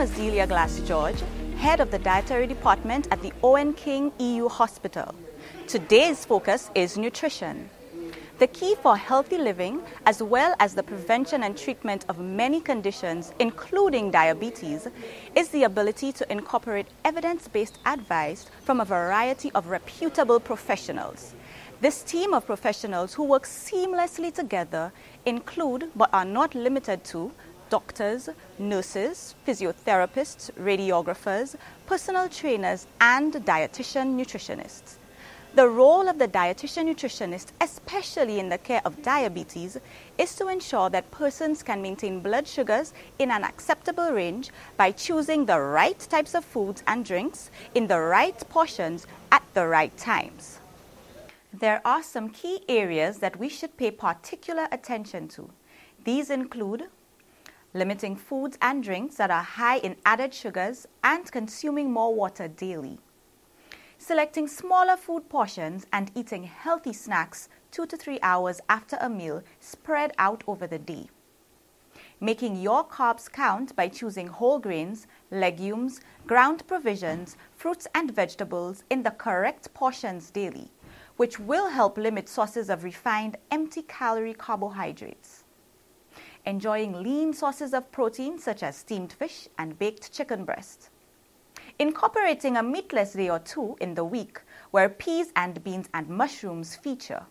Am Azelia Glass George, head of the dietary department at the Owen King EU Hospital. Today's focus is nutrition. The key for healthy living, as well as the prevention and treatment of many conditions, including diabetes, is the ability to incorporate evidence based advice from a variety of reputable professionals. This team of professionals who work seamlessly together include, but are not limited to, doctors, nurses, physiotherapists, radiographers, personal trainers, and dietitian nutritionists. The role of the dietitian nutritionist, especially in the care of diabetes, is to ensure that persons can maintain blood sugars in an acceptable range by choosing the right types of foods and drinks in the right portions at the right times. There are some key areas that we should pay particular attention to. These include limiting foods and drinks that are high in added sugars and consuming more water daily selecting smaller food portions and eating healthy snacks two to three hours after a meal spread out over the day. Making your carbs count by choosing whole grains, legumes, ground provisions, fruits, and vegetables in the correct portions daily, which will help limit sources of refined, empty calorie carbohydrates. Enjoying lean sources of protein such as steamed fish and baked chicken breast incorporating a meatless day or two in the week where peas and beans and mushrooms feature.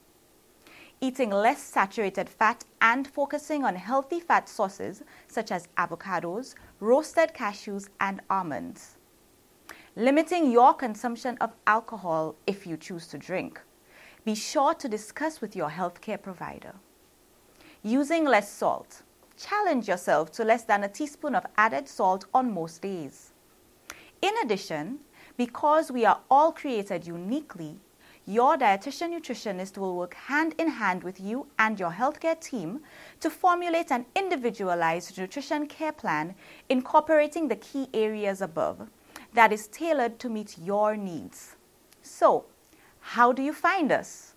Eating less saturated fat and focusing on healthy fat sources such as avocados, roasted cashews, and almonds. Limiting your consumption of alcohol if you choose to drink. Be sure to discuss with your healthcare provider. Using less salt. Challenge yourself to less than a teaspoon of added salt on most days. In addition, because we are all created uniquely, your dietitian nutritionist will work hand in hand with you and your healthcare team to formulate an individualized nutrition care plan incorporating the key areas above that is tailored to meet your needs. So, how do you find us?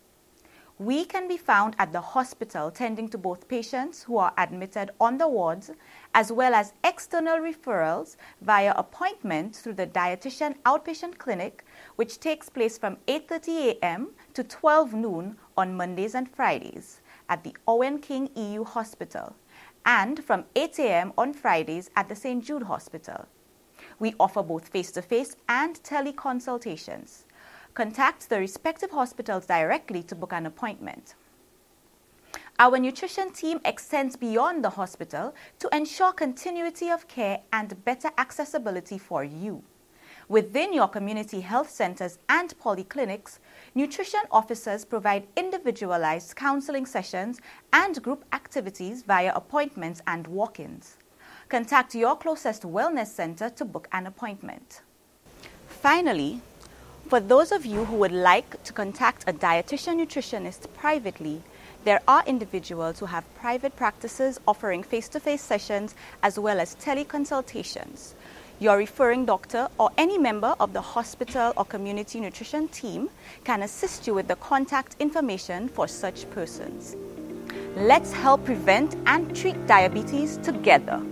We can be found at the hospital tending to both patients who are admitted on the wards as well as external referrals via appointment through the dietitian outpatient clinic which takes place from 8:30 a.m. to 12 noon on Mondays and Fridays at the Owen King EU Hospital and from 8 a.m. on Fridays at the St. Jude Hospital. We offer both face-to-face and teleconsultations contact the respective hospitals directly to book an appointment. Our nutrition team extends beyond the hospital to ensure continuity of care and better accessibility for you. Within your community health centers and polyclinics, nutrition officers provide individualized counseling sessions and group activities via appointments and walk ins. Contact your closest wellness center to book an appointment. Finally, for those of you who would like to contact a dietitian nutritionist privately, there are individuals who have private practices offering face to face sessions as well as teleconsultations. Your referring doctor or any member of the hospital or community nutrition team can assist you with the contact information for such persons. Let's help prevent and treat diabetes together.